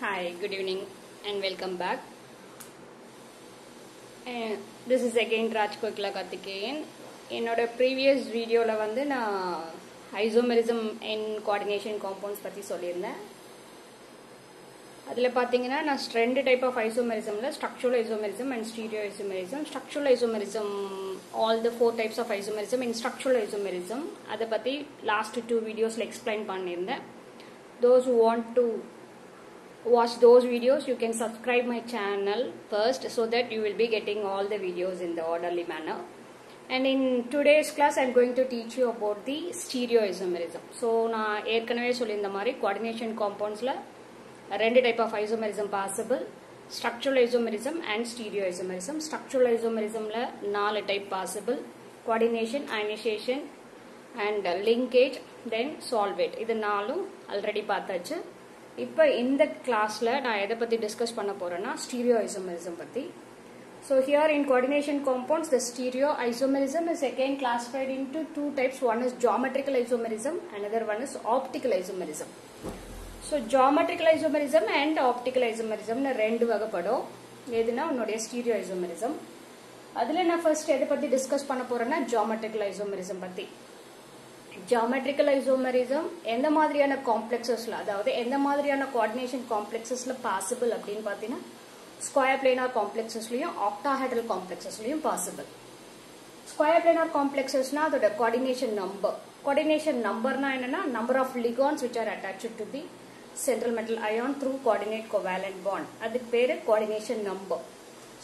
Hi, good evening and welcome back. This this is again Raj Kokila Karthikeyan. என்னோட previous வீடியோவில் வந்து நான் isomerism இன் coordination compounds பற்றி சொல்லியிருந்தேன் அதில் பார்த்தீங்கன்னா நான் ரெண்டு type of ஐசோமெரிசமில் structural isomerism and stereo isomerism structural isomerism all the four types of isomerism in structural isomerism அதை பற்றி லாஸ்ட் டூ வீடியோஸில் எக்ஸ்பிளைன் பண்ணியிருந்தேன் those want to watch those videos you can subscribe my channel first so that you will be getting all the videos in the orderly manner and in today's class i'm going to teach you about the stereoisomerism so நான் ஏற்கனவே சொல்லியிருந்த மாதிரி coordination compoundsல ரெண்டு type of isomerism possible structural isomerism and stereoisomerism structural ஐசோமெரிசம்ல நாலு type possible coordination ionisation and linkage then solvate இது நாலும் already பார்த்தாச்சு இப்போ இந்த கிளாஸில் நான் எதை பற்றி டிஸ்கஸ் பண்ண போகிறேன்னா ஸ்டீரியோ ஐசோமெரிசம் பற்றி so here in coordination compounds the stereo isomerism is again classified into two types one is geometrical isomerism another one is optical isomerism so geometrical isomerism and optical ஐசோமெரிசம்னு ரெண்டு வகைப்படும் எதுனா உன்னுடைய stereo isomerism அதில் நான் first எதை பற்றி discuss பண்ண போகிறேன்னா ஜாமெட்ரிக்கல் ஐசோமெரிசம் பற்றி ஜியாமெட்ரிக்கல் ஐசோமரிசம் எந்த மாதிரியான காம்ப்ளெக்சஸ்ல அதாவது எந்த மாதிரியான கோஆர்டினேஷன் காம்ப்ளெக்சஸ்ல பாசிபிள் அப்படின்னு பார்த்தீங்கன்னா ஸ்கொயர் பிளேனார் காம்ப்ளெக்சஸ்லயும் ஆக்டாஹெட்ரல் காம்ப்ளெக்சஸ்லயும் பாசிபிள் ஸ்கொயர் பிளேனார் காம்ப்ளெக்சஸ்னா அதோட கோஆர்டினேஷன் நம்பர் கோஆர்டினேஷன் நம்பர்னா என்னன்னா number of ligands which are attach to the central metal ion through coordinate covalent bond அதுக்கு பேரு coordination number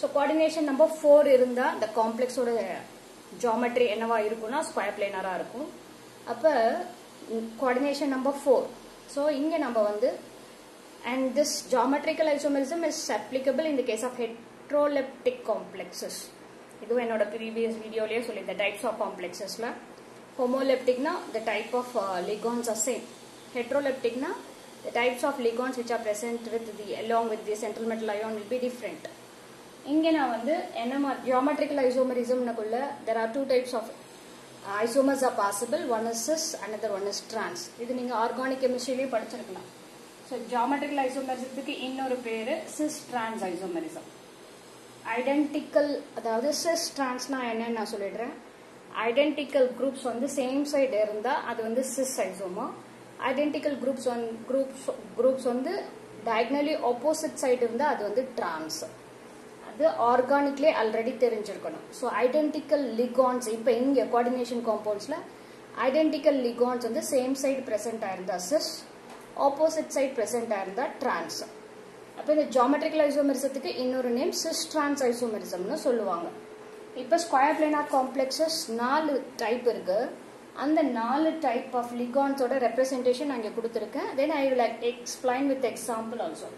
so coordination number four இருந்தா இந்த காம்ப்ளெக்ஸோட ஜாமெட்ரி என்னவா இருக்கும்னா ஸ்கொயர் பிளேனரா இருக்கும். அப்போ கோஆர்டினேஷன் நம்பர் ஃபோர் ஸோ இங்கே நம்ம வந்து and this geometrical isomerism is applicable in the case of heteroleptic complexes இதுவும் என்னோட ப்ரீவியஸ் வீடியோலேயே சொல்லியிருந்தேன் டைப்ஸ் ஆஃப் காம்ப்ளெக்ஸஸில் ஹோமோலெப்டிக்னா the type of ligands are same ஹெட்ரோலெப்டிக்னா the types of ligands which are present with the along with the central metal ion will be different இங்கே நான் வந்து என்ன மாதிரி geometrical ஐசோமெரிசம்னுக்குள்ள there are two types of isomers are possible one is cis another one is trans இது நீங்கள் organic கெமிஸ்ட்ரியிலேயே படிச்சிருக்கலாம். So geometrical ஐசோமரிசத்துக்கு இன்னொரு பேர் சிஸ் ட்ரான்ஸ் ஐசோமரிசம் ஐடென்டிக்கல் அதாவது சிஸ் ட்ரான்ஸ்னா என்னன்னு நான் சொல்லிடுறேன். ஐடென்டிக்கல் குரூப்ஸ் வந்து சேம் சைடு இருந்தால் அது வந்து சிஸ் ஐசோமோ ஐடென்டிக்கல் குரூப்ஸ் வந்து குரூப்ஸ் குரூப்ஸ் வந்து டயக்னலி ஆப்போசிட் சைடு இருந்தால் அது வந்து ட்ரான்ஸ் அது ஆர்கானிக்லே ஆல்ரெடி தெரிஞ்சிருக்கணும். ஸோ ஐடென்டிக்கல் லிகான்ஸ் இப்போ இங்கே கோஆர்டினேஷன் காம்பவுண்ட்ஸில் ஐடென்டிக்கல் லிகான்ஸ் வந்து சேம் சைடு ப்ரெசென்ட் ஆயிருந்தா சிஸ் ஆப்போசிட் சைடு ப்ரெசென்ட் ஆயிருந்தா டிரான்ஸ் அப்போ இந்த ஜாமெட்ரிக்கல் ஐசோமெரிசத்துக்கு இன்னொரு நேம் சிஸ் டிரான்ஸ் ஐசோமெரிசம்னு சொல்லுவாங்க. இப்போ ஸ்கொயர் பிளேனார் காம்ப்ளெக்ஸஸ் நாலு டைப் இருக்கு. அந்த நாலு டைப் ஆஃப் லிகான்ஸோட ரெப்ரஸன்டேஷன் நான் இங்கே கொடுத்துருக்கேன். Then I will explain with example also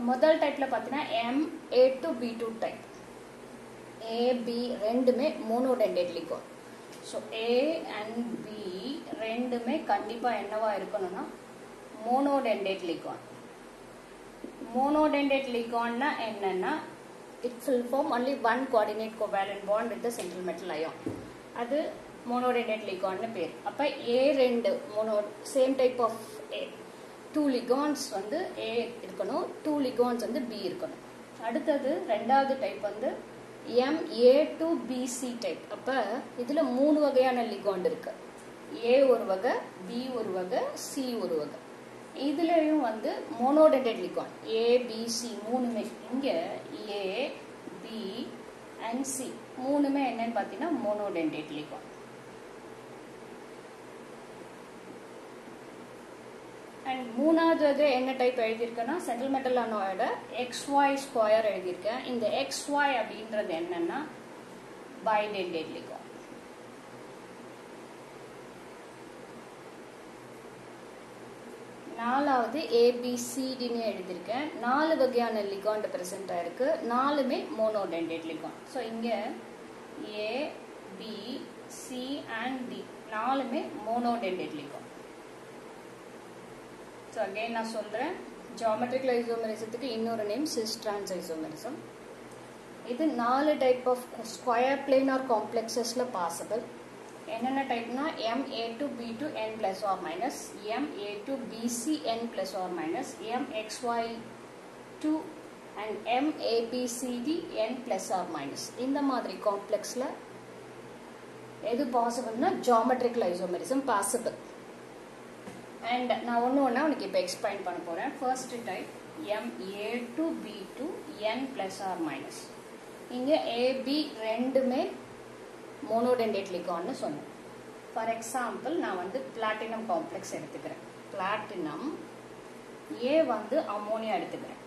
முதல் டைப்ல பார்த்தீங்கன்னா M A two B two type A B ரெண்டுமே monodentate ligand so A and B ரெண்டுமே கண்டிப்பாக என்னவா இருக்கணும்னா மோனோடென்டேட் லிகான் மோனோடென்டேட் லிகான்னா என்னன்னா it will form only one coordinate covalent bond with the central metal ion அது மோனோடென்டேட் லிகான்னு பேர். அப்போ ஏ ரெண்டு mono same type of A two ligands வந்து ஏ இருக்கணும் டூ லிகான்ஸ் வந்து பி இருக்கணும். அடுத்தது ரெண்டாவது டைப் வந்து M A two BC type அப்போ இதில் மூணு வகையான லிகாண்ட் இருக்கு. ஏ ஒரு வகை பி ஒரு வகை சி ஒரு வகை. இதுலேயும் வந்து மோனோடென்டேட் லிகாண்ட் ஏ பிசி மூணுமே. இங்கே ஏ பி அண்ட் சி மூணுமே என்னன்னு பார்த்தீங்கன்னா மோனோடென்டட் லிகான் அண்ட் மூணாவது இது என்ன டைப் எழுதியிருக்கேன்னா சென்டில்மெண்டல் அனோட எக்ஸ் ஒய் ஸ்கொயர் எழுதியிருக்கேன். இந்த எக்ஸ் ஒய் அப்படின்றது என்னன்னா பைடென்டேட் நாலாவது ஏபிசிடின்னு எழுதியிருக்கேன். நாலு வகையான லிகாண்ட் பிரசன்ட் ஆயிருக்கு. நாலுமே மோனோடென்டேட் லிகான் ஸோ இங்கே A B C and D நாலுமே மோனோடென்டேட் லிகான் ஸோ அகெயின் நான் சொல்கிறேன் ஜியாமெட்ரிக்கல் ஐசோமெரிசத்துக்கு இன்னொரு நேம் சிஸ் டிரான்ஸ் ஐசோமெரிசம் இது நாலு type of square planar காம்ப்ளெக்ஸஸில் பாசிபிள் என்னென்ன டைப்னா M A two B two N plus or minus M A two BC N plus or minus M X Y two and M ABCD N plus or minus இந்த மாதிரி காம்ப்ளெக்ஸில் எது பாசிபிள்னா geometrical isomerism possible and நான் ஒன்று ஒன்றா உனக்கு இப்போ எக்ஸ்பிளைன் பண்ண போகிறேன் first type M A two B two N plus or minus இங்கே ஏபி ரெண்டுமே மோனோடெண்டேட் லிகான்னு சொன்னேன் ஃபார் எக்ஸாம்பிள் நான் வந்து பிளாட்டினம் காம்ப்ளெக்ஸ் எடுத்துக்கிறேன். பிளாட்டினம் ஏ வந்து அம்மோனியா எடுத்துக்கிறேன்.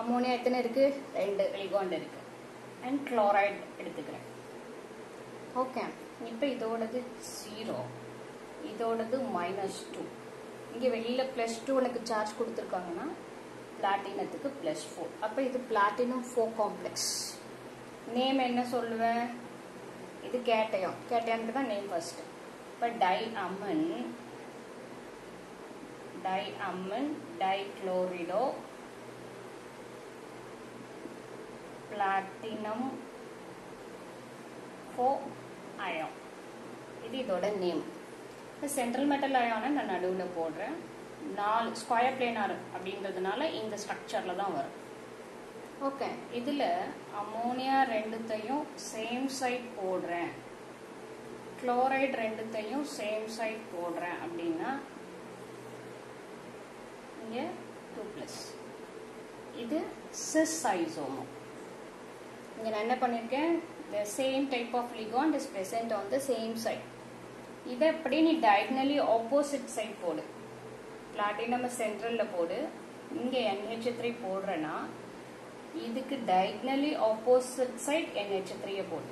அம்மோனியா எத்தனை இருக்கு? ரெண்டு லிகாண்ட் இருக்கு. அண்ட் குளோரைட் எடுத்துக்கிறேன். ஓகே இப்போ இதோடது ஜீரோ இதோடது மைனஸ் டூ இங்கே வெளியில் ப்ளஸ் டூ உனக்கு சார்ஜ் கொடுத்துருக்காங்கன்னா பிளாட்டினத்துக்கு ப்ளஸ் ஃபோர் அப்போ இது பிளாட்டினம் ஃபோர் காம்ப்ளெக்ஸ் நேம் என்ன சொல்லுவேன்? இது கேட்டயம். கேட்டயனுக்கு தான் நேம் ஃபர்ஸ்ட் இப்போ diammine diammine dichlorido platinum four ion இது இதோட நேம் சென்ட்ரல் மெட்டல் அயானை நான் நடுவில் போடுறேன். நாலு ஸ்கொயர் பிளேனார் அப்படின்றதுனால இந்த ஸ்ட்ரக்சரில் தான் வரும். ஓகே. இதில் அமோனியா ரெண்டுத்தையும் சேம் சைட் போடுறேன். குளோரைட் ரெண்டுத்தையும் சேம் சைட் போடுறேன் அப்படின்னா இங்கே டூ ப்ளஸ் இது சிஸ் ஐசோமம் இங்கே நான் என்ன பண்ணியிருக்கேன் the same type of ligand is present on the same side. இதை அப்படியே நீ டயக்னலி ஆப்போசிட் சைட் போடு பிளாட்டினம் சென்ட்ரலில் போடு இங்கே என்ஹெச் த்ரீ போடுறேன்னா இதுக்கு டயக்னலி ஆப்போசிட் சைட் என்ஹெச் த்ரீயை போடு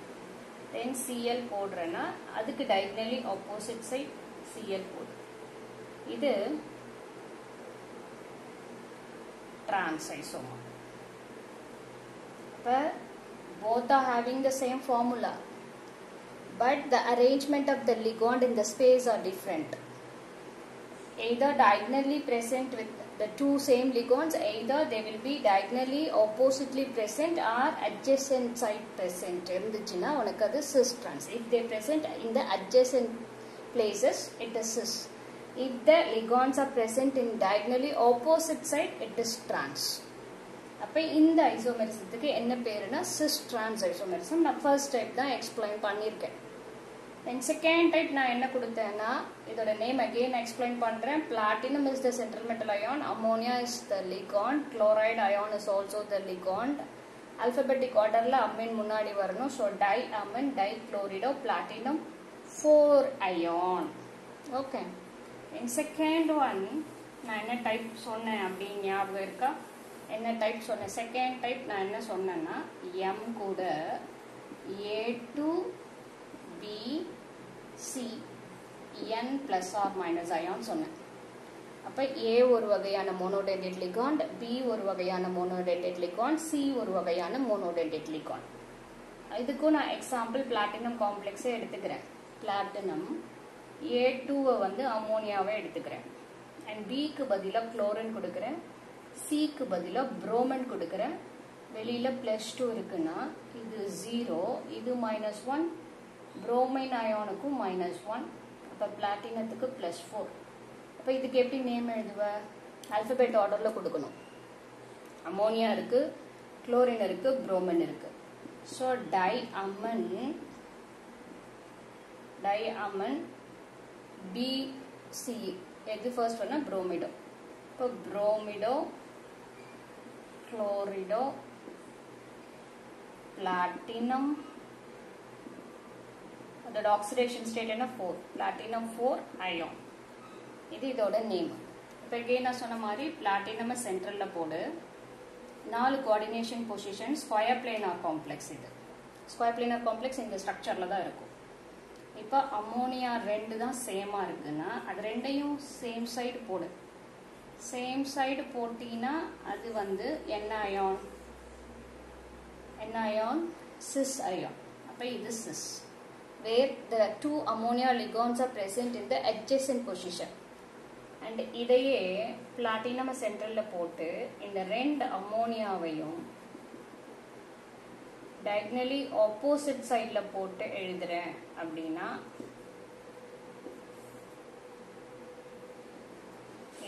தென் சிஎல் போடுறேன்னா அதுக்கு டயக்னலி ஆப்போசிட் சைட் சிஎல் போடு இது டிரான்சைசோமா இப்போ both are having the same formula but the arrangement of the ligand in the space are different either diagonally present with the two same ligands either they will be diagonally oppositely present or adjacent side present இருந்துச்சுன்னா உனக்கு அது cis trans if they present in the adjacent places it is cis if the ligands are present in diagonally opposite side it is trans அப்போ இந்த ஐசோமெரிசத்துக்கு என்ன பேருனா sis trans isomerism நான் first type தான் explain பண்ணியிருக்கேன் then second type நான் என்ன கொடுத்தேன்னா இதோட நேம் அகெயின் எக்ஸ்பிளைன் பண்ணுறேன் platinum is the central metal ion ammonia is the ligand chloride ion is also the ligand alphabetic ஆர்டரில் அம்மின் முன்னாடி வரணும். So diammine dichlorido platinum four ion okay and second one நான் என்ன type சொன்னேன் அப்படின்னு ஞாபகம் இருக்கா? என்ன டைப் சொன்னேன்? செகண்ட் டைப் நான் என்ன சொன்னேன்னா எம் கூட A two B C N plus or minus ion சொன்னேன். அப்போ ஏ ஒரு வகையான மோனோடென்டேட் லிகாண்ட் பி ஒரு வகையான மோனோடென்டேட் லிகாண்ட் சி ஒரு வகையான மோனோடென்டேட் லிகாண்ட் இதுக்கும் நான் எக்ஸாம்பிள் பிளாட்டினம் காம்ப்ளெக்ஸே எடுத்துக்கிறேன். பிளாட்டினம் ஏ டூவை வந்து அமோனியாவை எடுத்துக்கிறேன். அண்ட் பிக்கு பதிலாக குளோரின் கொடுக்குறேன். சிக்கு பதிலாக ப்ரோமன் கொடுக்குறேன். வெளியில் ப்ளஸ் டூ இருக்குன்னா இது ஜீரோ இது மைனஸ் ஒன் ப்ரோமைன் அயானுக்கும் மைனஸ் ஒன் அப்போ பிளாட்டினத்துக்கு ப்ளஸ் ஃபோர் அப்போ இதுக்கு எப்படி நேம் எழுதுவ? அல்பபெட் ஆர்டரில் கொடுக்கணும். அமோனியா இருக்குது குளோரின் இருக்குது ப்ரோமன் இருக்குது so tie Aman tie Aman BC எது ஃபர்ஸ்ட் வேணால் ப்ரோமிடோ இப்போ ப்ரோமிடோ குளோரிடோ பிளாட்டினம் அதோட ஆக்சிடேஷன் ஸ்டேட் என்ன? ஃபோர் பிளாட்டினம் ஃபோர் அயோன் இது இதோட நேம் இப்போ again நான் சொன்ன மாதிரி பிளாட்டினம் சென்ட்ரலில் போடு. நாலு coordination position square planar complex இது. ஸ்கொயர் பிளேனார் காம்ப்ளெக்ஸ் இந்த ஸ்ட்ரக்சரில் தான் இருக்கும். இப்போ அம்மோனியா ரெண்டு தான் சேமாக இருக்குன்னா அது ரெண்டையும் சேம் சைடு போடு. சேம் சைடு போட்டிங்கன்னா அது வந்து என்ன அயான் என்ன அயான் சிஸ் அயோன் அப்போ இது cis where the two ammonia ligands are present in the adjacent position. And இதையே பிளாட்டினம் சென்ட்ரலில் போட்டு இந்த ரெண்டு அம்மோனியாவையும் டயக்னலி ஆப்போசிட் சைடில் போட்டு எழுதுறேன் அப்படின்னா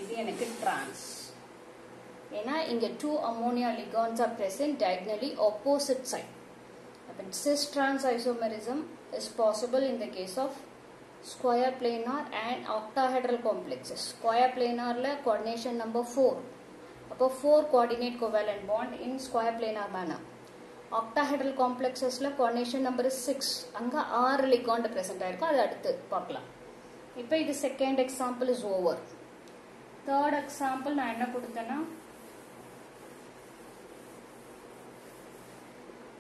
இது எனக்கு டிரான்ஸ் ஏன்னா இங்கே two ammonia ligands are present diagonally opposite side அப்ப cis trans isomerism is possible in the case of square planar and octahedral complexes square planarல coordination number 4 அப்போ 4 coordinate covalent bond in square planar manner octahedral complexesல coordination number is 6 அங்க 6 ligand present ஆயிருக்கும் அது அடுத்து பார்க்கலாம் இப்போ இது second example is over. third example நான் என்ன கொடுத்தேன்னா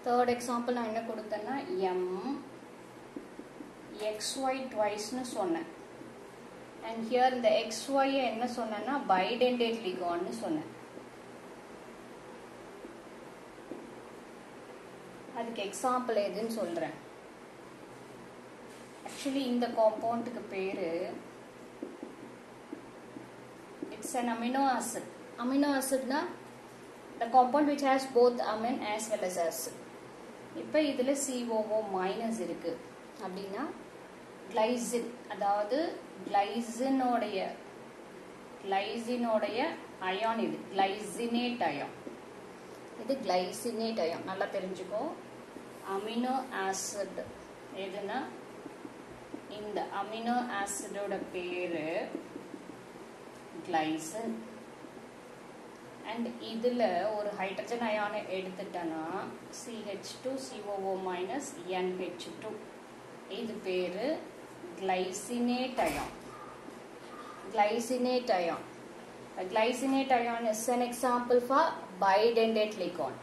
third example நான் என்ன கொடுத்தேன்னா M எக்ஸ்ஒய் ட்வைஸ்னு சொன்னேன். அண்ட் ஹியர் இந்த எக்ஸ்ஒய் என்ன சொன்னேன்னா பைடென்டேட் லிகான்னு சொன்னேன். அதுக்கு எக்ஸாம்பிள் எதுன்னு சொல்கிறேன் ஆக்சுவலி இந்த காம்பவுண்டுக்கு பேர் it's an amino acid. Amino acidனா the compound which has both amin as well as acid. இப்போ இதில் COO மைனஸ் இருக்குது அப்படின்னா கிளைசின் அதாவது கிளைசினோடைய கிளைசினோடைய அயான் இது. Glycinate ion. இது கிளைசினேட் அயான். நல்லா தெரிஞ்சுக்கோ. அமினோ ஆசிட் எதுனா இந்த அமினோ ஆசிடோட பேரு கிளைசின். அண்ட் இதில் ஒரு ஹைட்ரஜன் அயானை எடுத்துட்டேன்னா CH two COO minus NH two இது பேர் glycinate ion glycinate ion glycinate ion is an example for bidentate ligand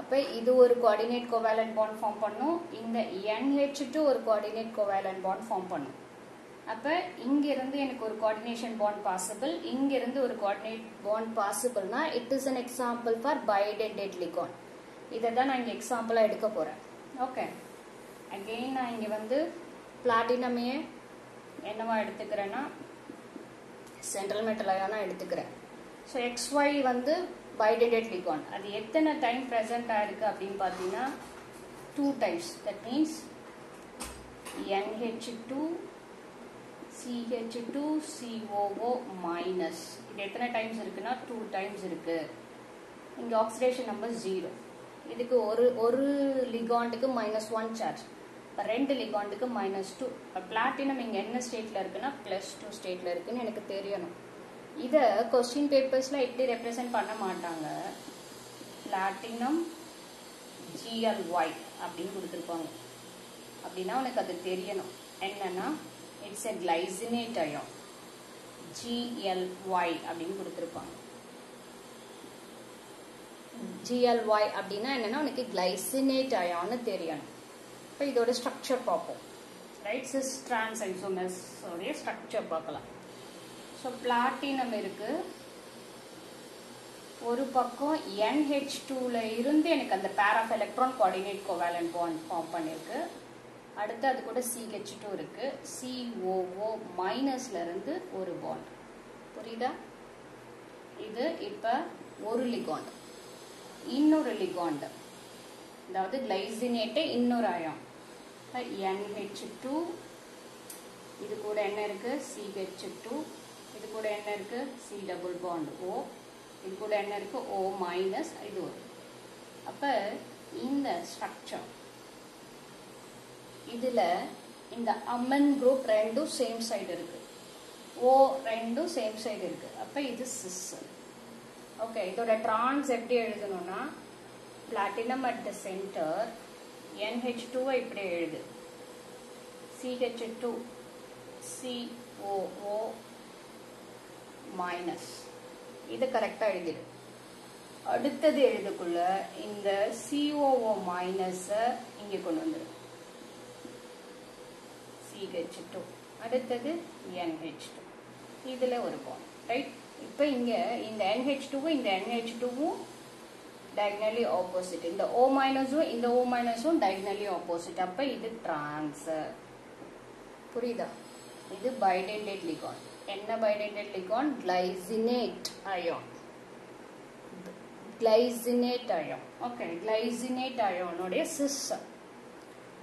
அப்போ இது ஒரு கோஆர்டினேட் கோவேலன்ட் பாண்ட் ஃபார்ம் பண்ணும். இந்த என்ஹெச் டு ஒரு கோஆர்டினேட் கோவேலன் பாண்ட் ஃபார்ம் பண்ணும். அப்போ இங்கிருந்து எனக்கு ஒரு கோஆர்டினேஷன் பாண்ட் பாசிபிள் இங்கிருந்து ஒரு coordinate bond பாசிபிள்னா it is an example for bidentate ligand இதை தான் நான் இங்கே எக்ஸாம்பிளாக எடுக்க போகிறேன் ஓகே அகெயின் நான் இங்கே வந்து பிளாட்டினமையே என்னவா எடுத்துக்கிறேன்னா சென்ட்ரல் மெட்டலாக எடுத்துக்கிறேன். ஸோ எக்ஸ்ஒய் வந்து பைடெடேட் லிகான் அது எத்தனை டைம் ப்ரெசென்ட் ஆயிருக்கு அப்படின்னு பார்த்தீங்கன்னா two times that means NH two CH two COO minus இது எத்தனை டைம்ஸ் இருக்குன்னா டூ டைம்ஸ் இருக்கு. இங்கே ஆக்சிடேஷன் நம்பர் ஜீரோ இதுக்கு ஒரு ஒரு லிகாண்டுக்கு மைனஸ் ஒன் சார்ஜ் இப்போ ரெண்டு லிகாண்டுக்கு மைனஸ் டூ இப்போ பிளாட்டினம் இங்கே என்ன ஸ்டேட்டில் இருக்குன்னா ப்ளஸ் டூ ஸ்டேட்டில் இருக்குன்னு எனக்கு தெரியணும். இதை கொஸ்டின் பேப்பர்ஸில் எப்படி ரெப்ரசன்ட் பண்ண மாட்டாங்க. பிளாட்டினம் ஜிஎல்ஒய் அப்படின்னு கொடுத்துருப்பாங்க. அப்படின்னா உனக்கு அது தெரியணும். என்னன்னா இட்ஸ் எ கிளைசினேட் அயம் ஜிஎல்ஒய் அப்படின்னு கொடுத்துருப்பாங்க. ஜிஎல்ஒய் அப்படின்னா என்னன்னா உனக்கு கிளைசினேட் அயான்னு தெரியணும். இப்போ இதோட ஸ்ட்ரக்சர் பார்ப்போம். ரைட் சிஸ் ட்ரான்ஸ் ஐசோமர்ஸ் உடைய ஸ்ட்ரக்சர் பார்க்கலாம். ஸோ பிளாட்டினம் இருக்கு. ஒரு பக்கம் என்ஹெச் டூல இருந்து எனக்கு அந்த pair of electron coordinate covalent bond form பண்ணியிருக்கு அடுத்து அது கூட சிஹெச் டூ இருக்கு. சிஓஓ மைனஸ்ல இருந்து ஒரு பாண்ட் புரியுதா? இது இப்போ ஒரு லிகாண்ட் இன்னொரு லிகாண்ட் அதாவது கிளைசினேட்டு இன்னொரு அயம். என்ஹெச் டூ இது கூட என்ன இருக்கு? சிஹெச் டூ இது கூட என்ன இருக்கு? சி டபுள் பாண்ட் ஓ இது கூட என்ன இருக்கு? ஓ மைனஸ் இது ஒரு. அப்ப இந்த ஸ்ட்ரக்சர் இதுல இந்த அம்மன் குரூப் ரெண்டும் சேம் சைடு இருக்கு. ஓ ரெண்டும் சேம் சைடு இருக்கு. அப்ப இது சிஸ் ஓகே இதோட ட்ரான்ஸ் எப்படி எழுதணும்னா platinum at the centre NH டூவை இப்படி எழுது. சிஹெச் டூ சிஓஓ மைனஸ் இது கரெக்டாக எழுதிடு. அடுத்தது எழுதுக்குள்ள இந்த சிஓஓ மைனஸை இங்கே கொண்டு வந்துடு. சிஹெச் டூ அடுத்தது NH2 இதில் ஒரு பாயிண்ட் ரைட் இப்போ இங்கே இந்த NH2 இந்த NH2 diagonally opposite. இந்த O மைனஸும் இந்த O மைனஸும் diagonally opposite. அப்ப இது trans புரியுதா? இது bidentate லிகான் என்ன bidentate ligand ion. Ion ion. Okay okay ion அயோனுடைய cis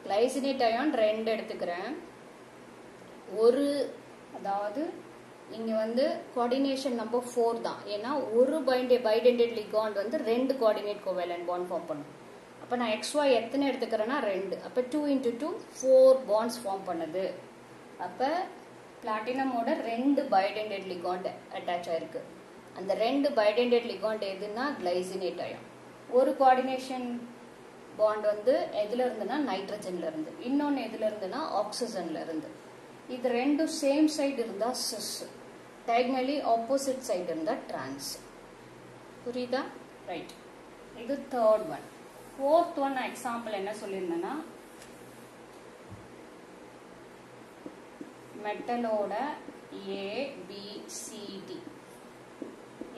glycinate அயோன் ரெண்டு எடுத்துக்கிறேன். ஒரு அதாவது இங்க வந்து கோஆர்டினேஷன் நம்பர் ஃபோர் தான். ஏன்னா ஒரு பைண்டே பைடென்டெட் லிகாண்ட் வந்து ரெண்டு கோஆர்டினேட் கோவேலன் பாண்ட் ஃபார்ம் பண்ணும். அப்போ நான் எக்ஸ்ட்ரா எத்தனை எடுத்துக்கிறேன்னா ரெண்டு. அப்போ two into two four bonds form பண்ணுது. அப்போ பிளாட்டினமோட ரெண்டு பைடெண்டட் லிகாண்ட் அட்டாச் ஆயிருக்கு. அந்த ரெண்டு பைடெண்டட் லிகாண்ட் எதுன்னா கிளைசினேட் ஆயும் ஒரு கோஆர்டினேஷன் பாண்ட் வந்து எதுல இருந்துன்னா நைட்ரஜன்ல இருந்து. இன்னொன்று எதுல இருந்துன்னா ஆக்சிஜன்ல இருந்து. இது ரெண்டும் சேம் சைடு இருந்தா சிஸ் டயக்னலி ஆப்போசிட் சைடு இருந்தா டிரான்ஸ் புரியுதா? ரைட் இது third one fourth one example என்ன சொல்லியிருந்தேன்னா மெட்டலோட A B CD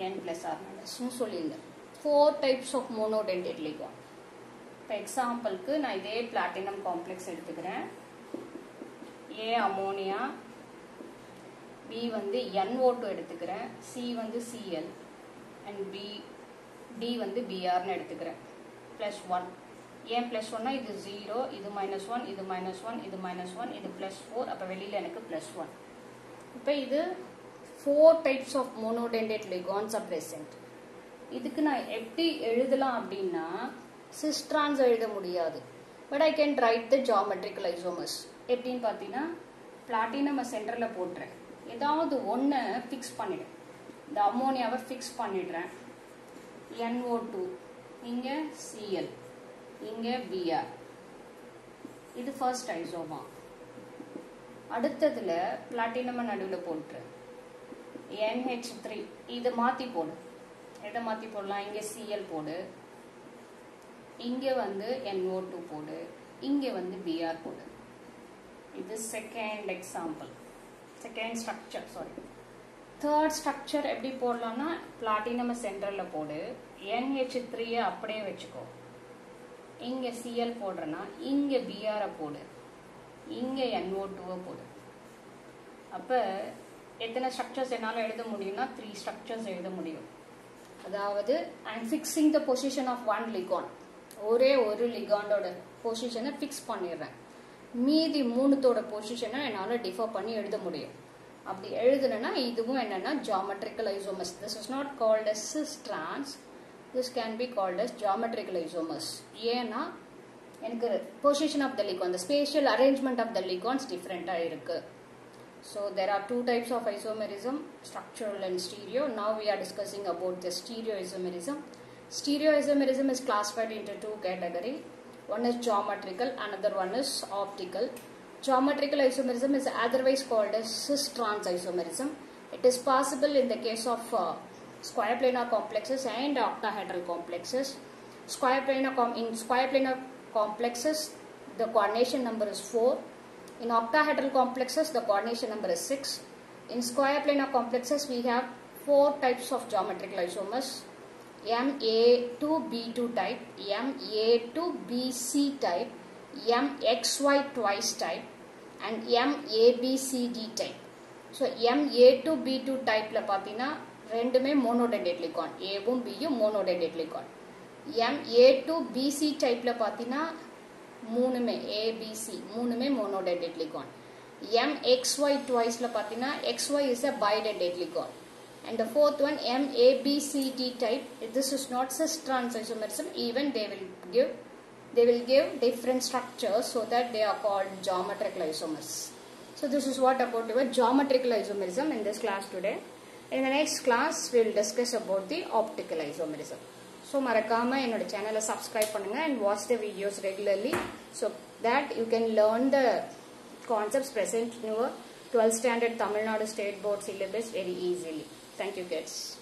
N plus or மைனஸ்னு சொல்லியிருந்தேன். Four types of monodentate ligand இப்போ எக்ஸாம்பிளுக்கு நான் இதே பிளாட்டினம் காம்ப்ளெக்ஸ் எடுத்துக்கிறேன். ஏ அமோனியா பி வந்து NO2 டூ எடுத்துக்கிறேன். சி வந்து சிஎல் அண்ட் பி டி வந்து பிஆர்னு எடுத்துக்கிறேன். ப்ளஸ் ஒன் ஏன் ப்ளஸ் ஒன்னா இது ஜீரோ இது மைனஸ் ஒன் இது மைனஸ் ஒன் இது மைனஸ் ஒன் இது ப்ளஸ் ஃபோர் அப்போ வெளியில் எனக்கு ப்ளஸ் ஒன் இப்போ இது four types of monodentate ligands are present. இதுக்கு நான் எப்படி எழுதலாம் அப்படின்னா சிஸ்ட்ரான்ஸ் எழுத முடியாது. But I can write the geometrical isomers எப்படின்னு பார்த்தீங்கன்னா பிளாட்டினம் சென்டரில் போட்டுறேன். ஏதாவது ஒன்று ஃபிக்ஸ் பண்ணிடு. இந்த அமோனியாவை ஃபிக்ஸ் பண்ணிடுறேன். என்ஓ டூ இங்கே சிஎல் இங்கே பிஆர் இது ஃபர்ஸ்ட் ஐசோமா அடுத்ததில் பிளாட்டினம் நடுவில் போட்டுரு. என்ஹெச் த்ரீ இதை மாற்றி போடு. இதை மாற்றி போடலாம்? இங்கே சிஎல் போடு. இங்கே வந்து என்ஓ டூ போடு. இங்கே வந்து பிஆர் போடு. இது second example second structure sorry third structure எப்படி போடலாம்னா பிளாட்டினம் சென்டரில் போடு. என்ஹெச் த்ரீயை அப்படியே வச்சுக்கோ. இங்கே சிஎல் போடுறேன்னா இங்கே பிஆரை போடு. இங்கே என்ஓ டூவை போடு. அப்போ எத்தனை ஸ்ட்ரக்சர்ஸ் என்னால் எழுத முடியும்னா த்ரீ ஸ்ட்ரக்சர்ஸ் எழுத முடியும். அதாவது and fixing the position of one ligand ஒரே ஒரு லிகாண்டோட பொசிஷனை ஃபிக்ஸ் பண்ணிடுறேன். மீதி மூணுத்தோட பொசிஷனை என்னால் டிஃபர் பண்ணி எழுத முடியும் அப்படி எழுதுனேன்னா இதுவும் என்னன்னா geometrical isomers this is not called as cis trans this can be called as geometrical isomers ஏன்னா எனக்கு position of the ligand the spatial arrangement of the ligands டிஃப்ரெண்ட்டாக இருக்கு So there are two types of isomerism, structural and stereo. Now we are discussing about the stereoisomerism. Stereoisomerism is classified into two category. One is geometrical, another one is optical. Geometrical isomerism is otherwise called as cis-trans isomerism. It is possible in the case of uh, square planar complexes and octahedral complexes. Square planar in square planar complexes, the coordination number is 4. In octahedral complexes, the coordination number is 6. In square planar complexes, we have four types of geometrical isomers. MA2B2 type, MA2BC type, MXY twice type, and MABCD type. So M A two B two டைப்பில் பார்த்தீங்கன்னா ரெண்டுமே monodentate ligand ஏவும் பியும் monodentate ligand M A two B C டைப்பில் பார்த்தீங்கன்னா மூணுமே A B C மூணுமே monodentate ligand M XY டுவைஸில் பார்த்தீங்கன்னா XY is a bidentate ligand and the fourth one MABCD type this is not cis trans isomerism even they will give they will give different structures so that they are called geometrical isomers so this is what about your geometrical isomerism in this class today in the next class we will discuss about the optical isomerism so மறக்காம என்னோட சேனலை subscribe பண்ணுங்க and watch the videos regularly so that you can learn the concepts present in your 12th standard Tamil Nadu State Board syllabus very easily. Thank you kids.